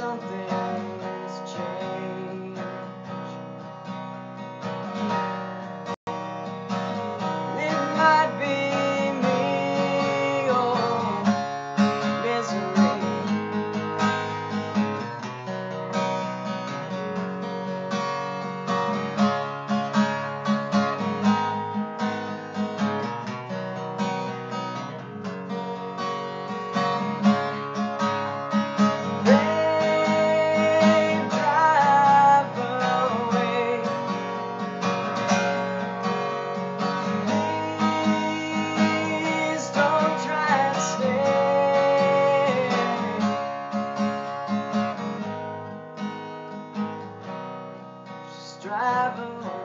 Something has changed. Away.